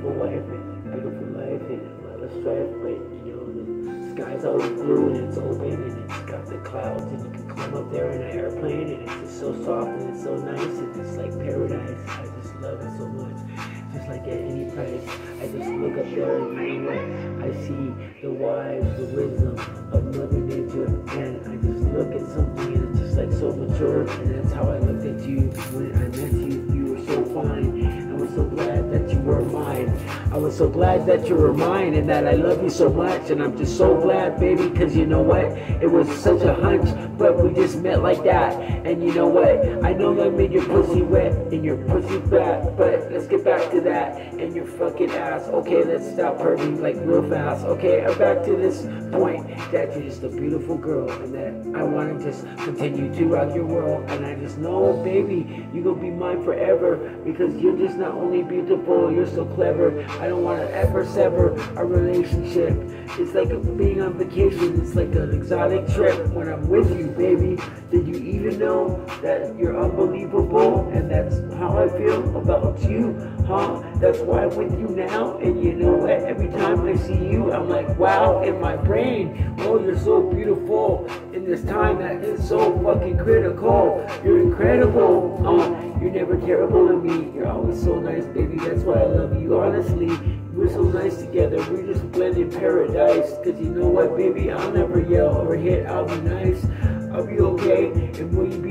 beautiful and beautiful life and a lot of strife, but you know, the sky's always blue and it's open and it's got the clouds and you can climb up there in an airplane and it's just so soft and it's so nice and it's like paradise. I just love it so much. Just like at any price, I just look up there and you know what? I see the wise, the wisdom of Mother Nature and I just look at something and it's just like so mature and that's how I looked at you when I met you. I was so glad that you were mine and that I love you so much. And I'm just so glad, baby, because you know what? It was such a hunch, but we just met like that. And you know what? I know I made your pussy wet and your pussy fat, but let's get back to that and your fucking ass. Okay, let's stop hurting like real fast. Okay, I'm back to this point that you're just a beautiful girl and that I want to just continue to rock your world. And I just know, baby, you're going to be mine forever because you're just not only beautiful, you're so clever. I don't want to ever sever our relationship. It's like being on vacation. It's like an exotic trip when I'm with you, baby. Did you even know that you're unbelievable and that's how I feel about you, huh? That's why I'm with you now. And you know what? Every time I see you, I'm like, wow, in my brain. Oh, you're so beautiful in this time that is so fucking critical. You're incredible. Uh, you're never terrible to me. You're always so nice, baby. That's why I love you. Honestly, we're so nice together. We're just blend in paradise. Cause you know what, baby? I'll never yell or hit. I'll be nice. I'll be okay. And will you be